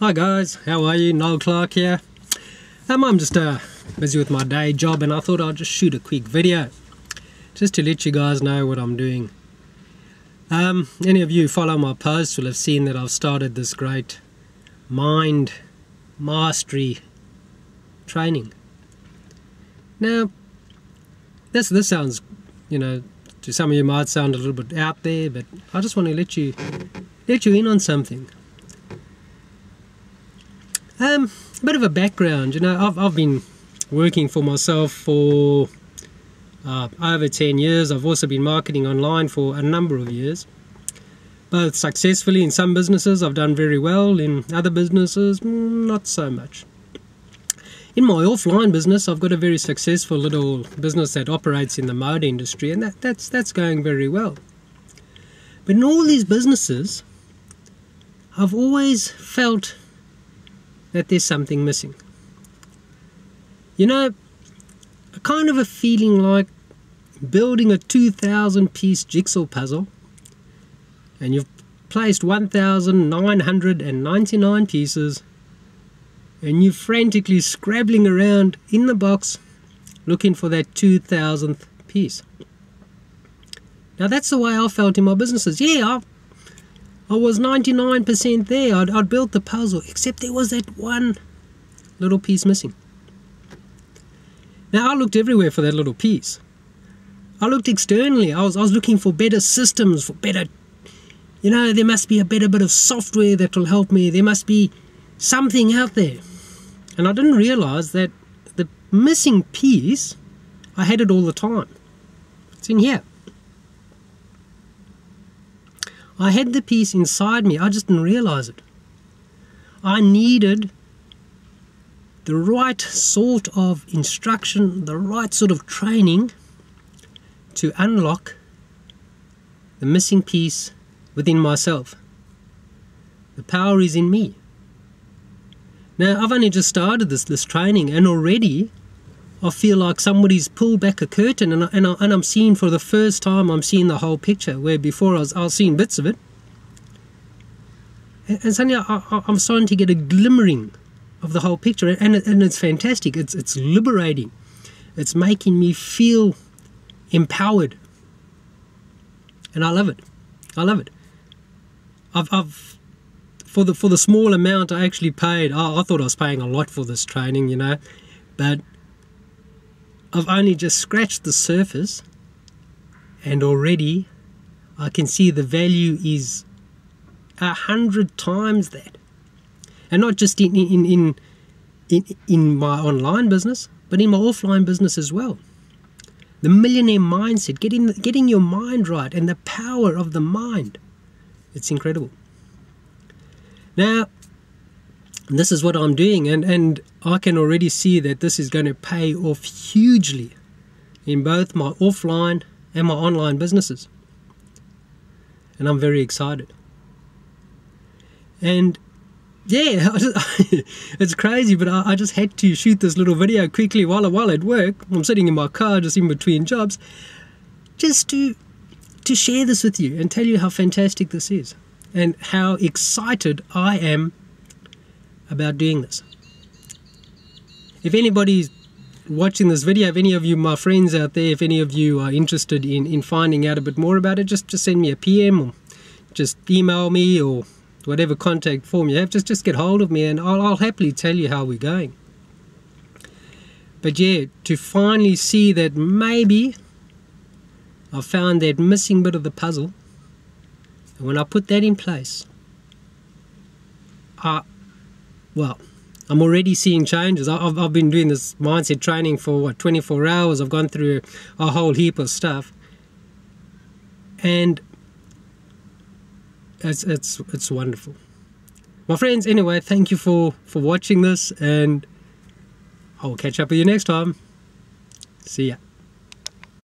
Hi guys, how are you? Noel Clarke here. Um, I'm just uh, busy with my day job and I thought I'd just shoot a quick video just to let you guys know what I'm doing. Um, any of you follow my posts will have seen that I've started this great mind mastery training. Now, this this sounds, you know, to some of you might sound a little bit out there, but I just want to let you let you in on something. Um, a bit of a background, you know, I've, I've been working for myself for uh, over 10 years. I've also been marketing online for a number of years, both successfully in some businesses. I've done very well in other businesses, mm, not so much. In my offline business, I've got a very successful little business that operates in the mode industry, and that, that's that's going very well. But in all these businesses, I've always felt that there's something missing. You know, a kind of a feeling like building a 2,000 piece jigsaw puzzle and you've placed 1,999 pieces and you're frantically scrabbling around in the box looking for that 2,000th piece. Now that's the way I felt in my businesses. Yeah, I I was 99% there. I'd, I'd built the puzzle, except there was that one little piece missing. Now, I looked everywhere for that little piece. I looked externally. I was, I was looking for better systems, for better, you know, there must be a better bit of software that will help me. There must be something out there. And I didn't realize that the missing piece, I had it all the time. It's in here. I had the piece inside me, I just didn't realize it. I needed the right sort of instruction, the right sort of training to unlock the missing piece within myself. The power is in me. Now, I've only just started this, this training, and already I feel like somebody's pulled back a curtain and, I, and, I, and I'm seeing for the first time, I'm seeing the whole picture, where before I was, I was seeing bits of it. And, and suddenly I, am starting to get a glimmering of the whole picture, and, and it's fantastic. It's, it's liberating. It's making me feel empowered. And I love it. I love it. I've, I've for the for the small amount I actually paid, I, I thought I was paying a lot for this training, you know, but I've only just scratched the surface and already I can see the value is a hundred times that. And not just in, in, in, in, in my online business, but in my offline business as well. The millionaire mindset, getting, getting your mind right and the power of the mind. It's incredible. Now, this is what I'm doing and, and I can already see that this is going to pay off hugely in both my offline and my online businesses. And I'm very excited. And yeah, it's crazy, but I, I, just had to shoot this little video quickly while, while at work. I'm sitting in my car just in between jobs, just to to share this with you and tell you how fantastic this is and how excited I am about doing this. If anybody's watching this video, if any of you, my friends out there, if any of you are interested in, in finding out a bit more about it, just, just send me a PM or just email me or whatever contact form you have, just, just get hold of me and I'll, I'll happily tell you how we're going. But yeah, to finally see that maybe I found that missing bit of the puzzle, and when I put that in place, I, well, I'm already seeing changes. I've, I've been doing this mindset training for what 24 hours. I've gone through a whole heap of stuff, and it's it's it's wonderful. My friends, anyway, thank you for for watching this, and I'll catch up with you next time. See ya.